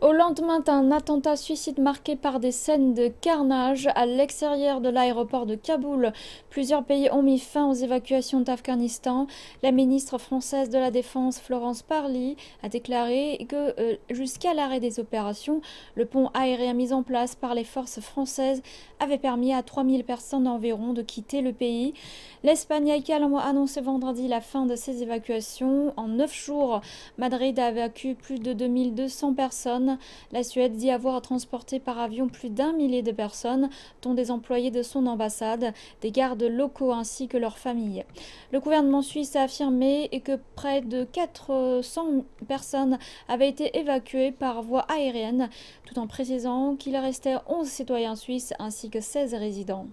Au lendemain d'un attentat suicide marqué par des scènes de carnage à l'extérieur de l'aéroport de Kaboul, plusieurs pays ont mis fin aux évacuations d'Afghanistan. La ministre française de la Défense, Florence Parly, a déclaré que euh, jusqu'à l'arrêt des opérations, le pont aérien mis en place par les forces françaises avait permis à 3000 personnes environ de quitter le pays. L'Espagne a également annoncé vendredi la fin de ces évacuations. En neuf jours, Madrid a évacué plus de 2200 La Suède dit avoir transporté par avion plus d'un millier de personnes, dont des employés de son ambassade, des gardes locaux ainsi que leurs familles. Le gouvernement suisse a affirmé que près de 400 personnes avaient été évacuées par voie aérienne, tout en précisant qu'il restait 11 citoyens suisses ainsi que 16 résidents.